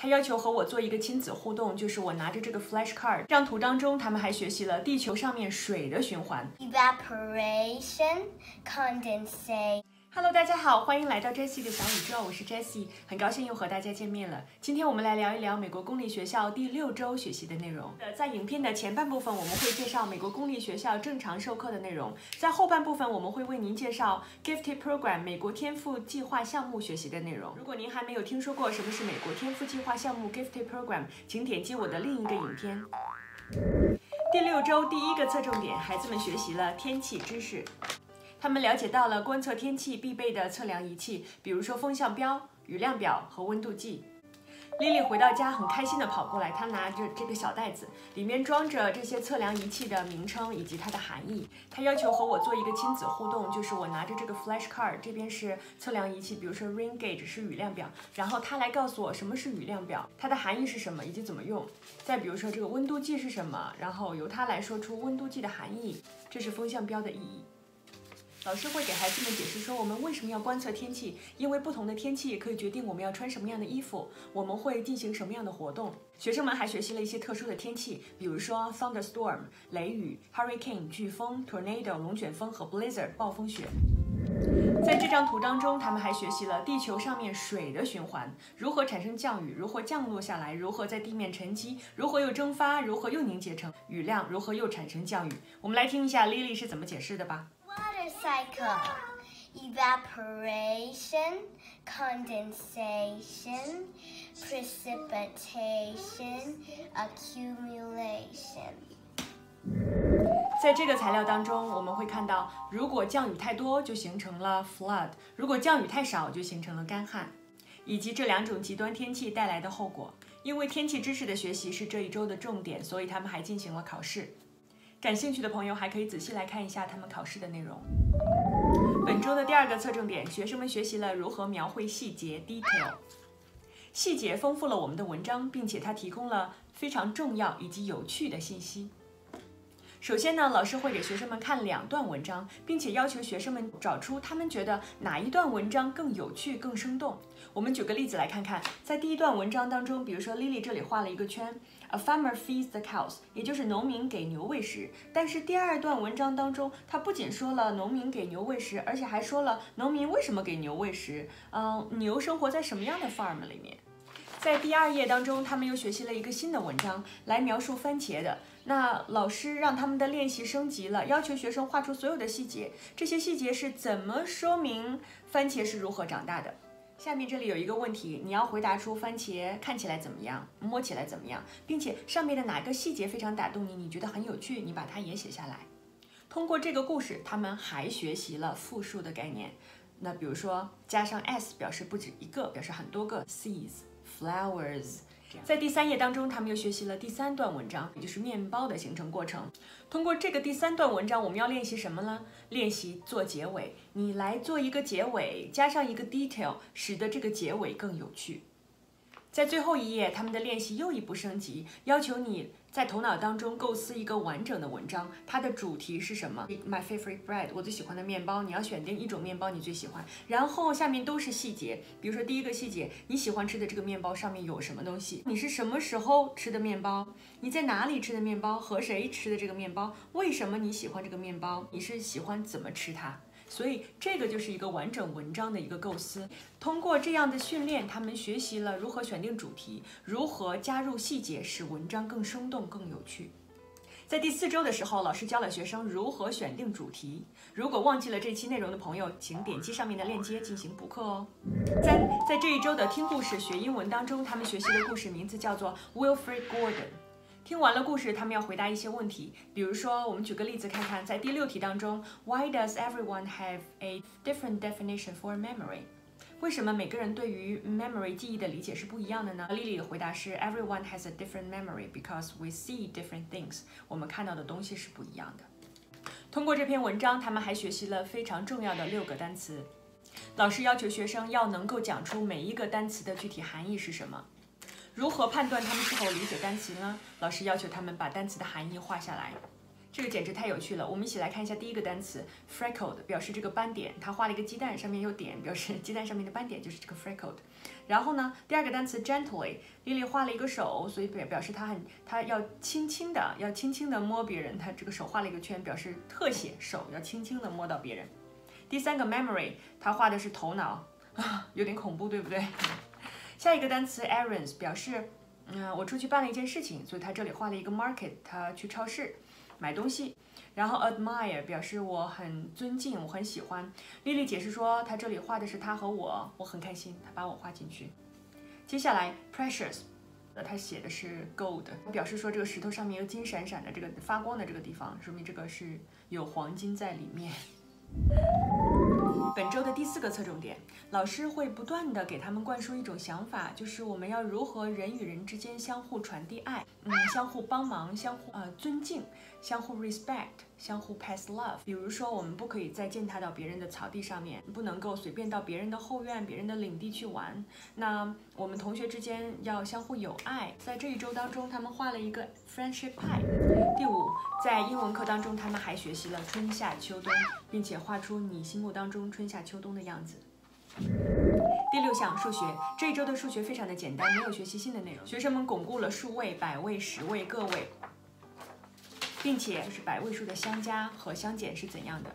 他要求和我做一个亲子互动，就是我拿着这个 flash card。这张图当中，他们还学习了地球上面水的循环。evaporation, condensation. Hello，大家好，欢迎来到 Jessie 的小宇宙，我是 Jessie，很高兴又和大家见面了。今天我们来聊一聊美国公立学校第六周学习的内容。在影片的前半部分，我们会介绍美国公立学校正常授课的内容；在后半部分，我们会为您介绍 Gifted Program 美国天赋计划项目学习的内容。如果您还没有听说过什么是美国天赋计划项目 Gifted Program，请点击我的另一个影片。第六周第一个侧重点，孩子们学习了天气知识。他们了解到了观测天气必备的测量仪器，比如说风向标、雨量表和温度计。莉莉回到家很开心地跑过来，她拿着这个小袋子，里面装着这些测量仪器的名称以及它的含义。她要求和我做一个亲子互动，就是我拿着这个 flash card，这边是测量仪器，比如说 rain gauge 是雨量表，然后她来告诉我什么是雨量表，它的含义是什么以及怎么用。再比如说这个温度计是什么，然后由她来说出温度计的含义，这是风向标的意义。老师会给孩子们解释说，我们为什么要观测天气，因为不同的天气可以决定我们要穿什么样的衣服，我们会进行什么样的活动。学生们还学习了一些特殊的天气，比如说 thunderstorm 雷雨、hurricane 飓风、tornado 龙卷风和 blizzard 暴风雪。在这张图当中，他们还学习了地球上面水的循环，如何产生降雨，如何降落下来，如何在地面沉积，如何又蒸发，如何又凝结成雨量，如何又产生降雨。我们来听一下 Lily 是怎么解释的吧。Cycle. Evaporation, condensation, precipitation, accumulation. 在这个材料当中，我们会看到，如果降雨太多，就形成了 flood；如果降雨太少，就形成了干旱，以及这两种极端天气带来的后果。因为天气知识的学习是这一周的重点，所以他们还进行了考试。感兴趣的朋友还可以仔细来看一下他们考试的内容。本周的第二个侧重点，学生们学习了如何描绘细节 （detail）。细节丰富了我们的文章，并且它提供了非常重要以及有趣的信息。首先呢，老师会给学生们看两段文章，并且要求学生们找出他们觉得哪一段文章更有趣、更生动。我们举个例子来看看，在第一段文章当中，比如说 Lily 这里画了一个圈，A farmer feeds the cows，也就是农民给牛喂食。但是第二段文章当中，他不仅说了农民给牛喂食，而且还说了农民为什么给牛喂食，嗯，牛生活在什么样的 farm 里面。在第二页当中，他们又学习了一个新的文章来描述番茄的。那老师让他们的练习升级了，要求学生画出所有的细节。这些细节是怎么说明番茄是如何长大的？下面这里有一个问题，你要回答出番茄看起来怎么样，摸起来怎么样，并且上面的哪个细节非常打动你，你觉得很有趣，你把它也写下来。通过这个故事，他们还学习了复数的概念。那比如说加上 s 表示不止一个，表示很多个 seeds。Flowers，在第三页当中，他们又学习了第三段文章，也就是面包的形成过程。通过这个第三段文章，我们要练习什么呢？练习做结尾。你来做一个结尾，加上一个 detail，使得这个结尾更有趣。在最后一页，他们的练习又一步升级，要求你在头脑当中构思一个完整的文章，它的主题是什么？My favorite bread，我最喜欢的面包。你要选定一种面包你最喜欢，然后下面都是细节，比如说第一个细节，你喜欢吃的这个面包上面有什么东西？你是什么时候吃的面包？你在哪里吃的面包？和谁吃的这个面包？为什么你喜欢这个面包？你是喜欢怎么吃它？所以这个就是一个完整文章的一个构思。通过这样的训练，他们学习了如何选定主题，如何加入细节，使文章更生动、更有趣。在第四周的时候，老师教了学生如何选定主题。如果忘记了这期内容的朋友，请点击上面的链接进行补课哦。在在这一周的听故事学英文当中，他们学习的故事名字叫做 Wilfred Gordon。听完了故事，他们要回答一些问题，比如说，我们举个例子看看，在第六题当中，Why does everyone have a different definition for memory？为什么每个人对于 memory 记忆的理解是不一样的呢？丽丽的回答是，Everyone has a different memory because we see different things。我们看到的东西是不一样的。通过这篇文章，他们还学习了非常重要的六个单词。老师要求学生要能够讲出每一个单词的具体含义是什么。如何判断他们是否理解单词呢？老师要求他们把单词的含义画下来。这个简直太有趣了。我们一起来看一下第一个单词 freckled，表示这个斑点。他画了一个鸡蛋，上面有点，表示鸡蛋上面的斑点就是这个 freckled。然后呢，第二个单词 gently，丽丽画了一个手，所以表表示她很，她要轻轻的，要轻轻的摸别人。她这个手画了一个圈，表示特写，手要轻轻的摸到别人。第三个 memory，他画的是头脑，啊，有点恐怖，对不对？下一个单词 errands，表示，嗯，我出去办了一件事情，所以他这里画了一个 market，他去超市买东西。然后 admire 表示我很尊敬，我很喜欢。丽丽解释说，她这里画的是她和我，我很开心，她把我画进去。接下来 precious，呃，他写的是 gold，表示说这个石头上面有金闪闪的这个发光的这个地方，说明这个是有黄金在里面。本周的第四个侧重点，老师会不断的给他们灌输一种想法，就是我们要如何人与人之间相互传递爱，嗯，相互帮忙，相互呃尊敬，相互 respect，相互 pass love。比如说，我们不可以再践踏到别人的草地上面，不能够随便到别人的后院、别人的领地去玩。那我们同学之间要相互友爱。在这一周当中，他们画了一个 friendship pie。第五，在英文课当中，他们还学习了春夏秋冬，并且画出你心目当中春夏秋冬的样子。第六项数学，这一周的数学非常的简单，没有学习新的内容。学生们巩固了数位、百位、十位、个位，并且就是百位数的相加和相减是怎样的。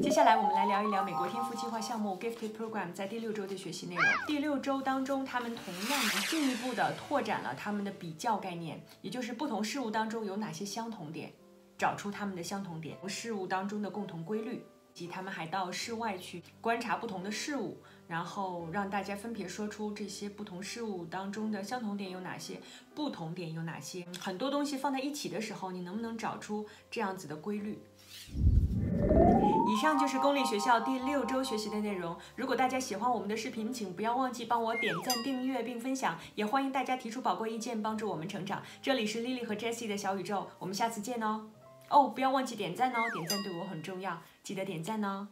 接下来我们来聊一聊美国天赋计划项目 Gifted Program 在第六周的学习内容。第六周当中，他们同样进一步的拓展了他们的比较概念，也就是不同事物当中有哪些相同点，找出他们的相同点，事物当中的共同规律。及他们还到室外去观察不同的事物，然后让大家分别说出这些不同事物当中的相同点有哪些，不同点有哪些。很多东西放在一起的时候，你能不能找出这样子的规律？以上就是公立学校第六周学习的内容。如果大家喜欢我们的视频，请不要忘记帮我点赞、订阅并分享，也欢迎大家提出宝贵意见，帮助我们成长。这里是 Lily 和 Jessie 的小宇宙，我们下次见哦。哦，不要忘记点赞哦，点赞对我很重要，记得点赞哦。